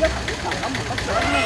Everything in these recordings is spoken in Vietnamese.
nó rất là lắm một bác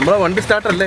നമ്മളെ വണ്ടി സ്റ്റാർട്ടല്ലേ